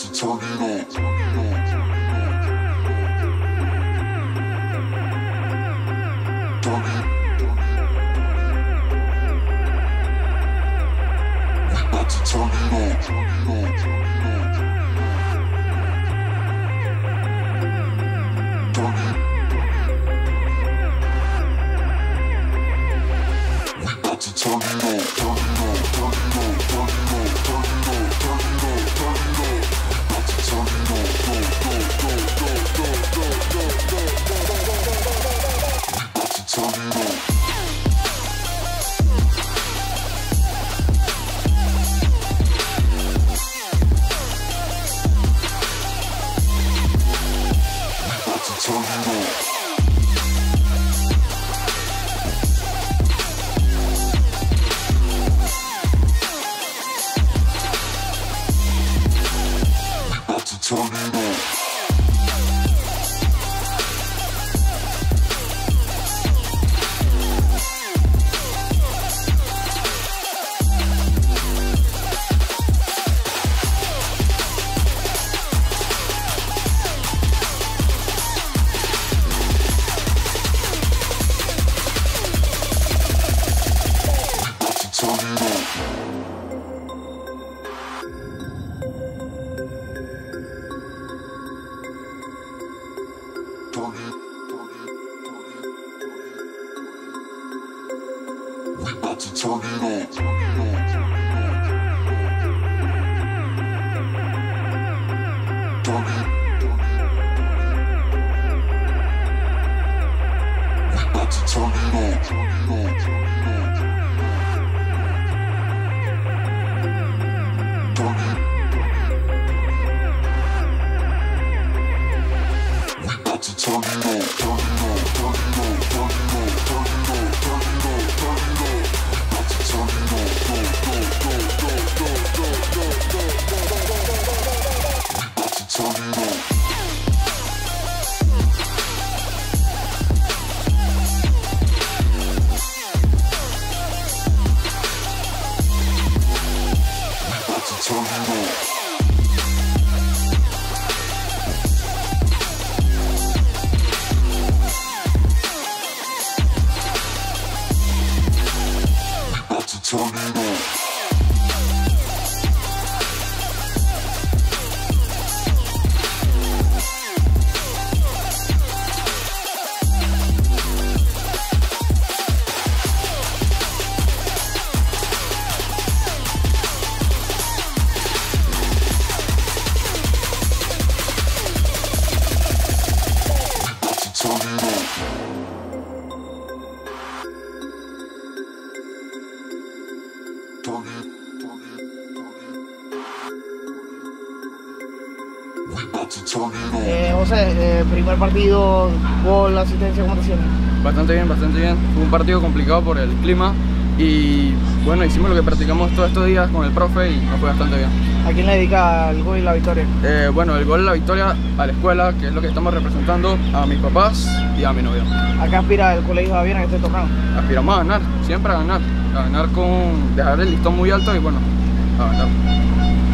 to turn it up. Turn it. We about to turn it up. Turn it up. turn it on. we about to turn it on. turn it turn it on. Turn it. We about to turn it on, turn it on, turn it on. Eh, José, eh, primer partido, gol, asistencia, ¿cómo te sientes? Bastante bien, bastante bien. Fue un partido complicado por el clima y bueno, hicimos lo que practicamos todos estos días con el profe y nos fue bastante bien. ¿A quién le dedica el gol y la victoria? Eh, bueno, el gol y la victoria a la escuela, que es lo que estamos representando, a mis papás y a mi novio. ¿A qué aspira el colegio Javier en este torneo? Aspiramos a ganar, siempre a ganar. A ganar con dejar el listón muy alto y bueno, a ganar.